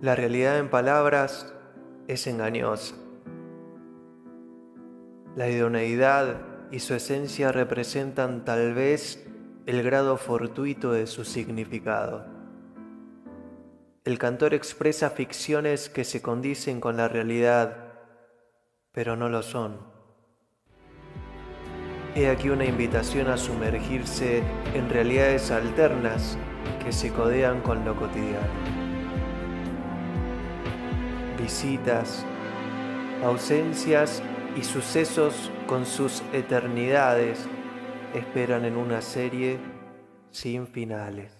La realidad en palabras es engañosa. La idoneidad y su esencia representan tal vez el grado fortuito de su significado. El cantor expresa ficciones que se condicen con la realidad, pero no lo son. He aquí una invitación a sumergirse en realidades alternas que se codean con lo cotidiano. Visitas, ausencias y sucesos con sus eternidades esperan en una serie sin finales.